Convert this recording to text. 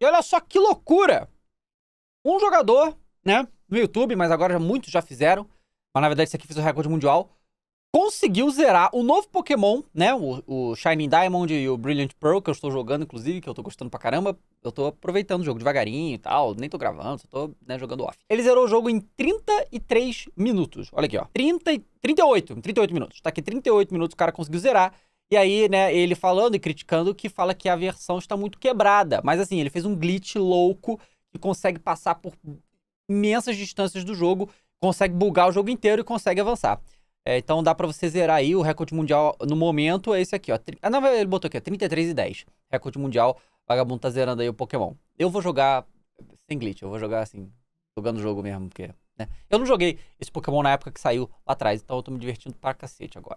E olha só que loucura! Um jogador, né, no YouTube, mas agora muitos já fizeram, mas na verdade esse aqui fez o recorde mundial, conseguiu zerar o novo Pokémon, né? O, o, Shining Diamond e o Brilliant Pearl, que eu estou jogando, inclusive, que eu tô gostando pra caramba. Eu tô aproveitando o jogo devagarinho e tal, nem tô gravando, só tô né, jogando off. Ele zerou o jogo em 33 minutos. Olha aqui, ó. 30, 38, 38 minutos. Tá aqui 38 minutos, o cara conseguiu zerar. E aí, né, ele falando e criticando que fala que a versão está muito quebrada. Mas assim, ele fez um glitch louco que consegue passar por imensas distâncias do jogo, consegue bugar o jogo inteiro e consegue avançar. É, então dá para você zerar aí o recorde mundial no momento, é esse aqui, ó. Ah, não, ele botou aqui, ó, 33 e 10. Recorde mundial, vagabundo tá zerando aí o Pokémon. Eu vou jogar sem glitch, eu vou jogar assim, jogando o jogo mesmo, porque, né? Eu não joguei esse Pokémon na época que saiu lá atrás, então eu tô me divertindo pra cacete agora.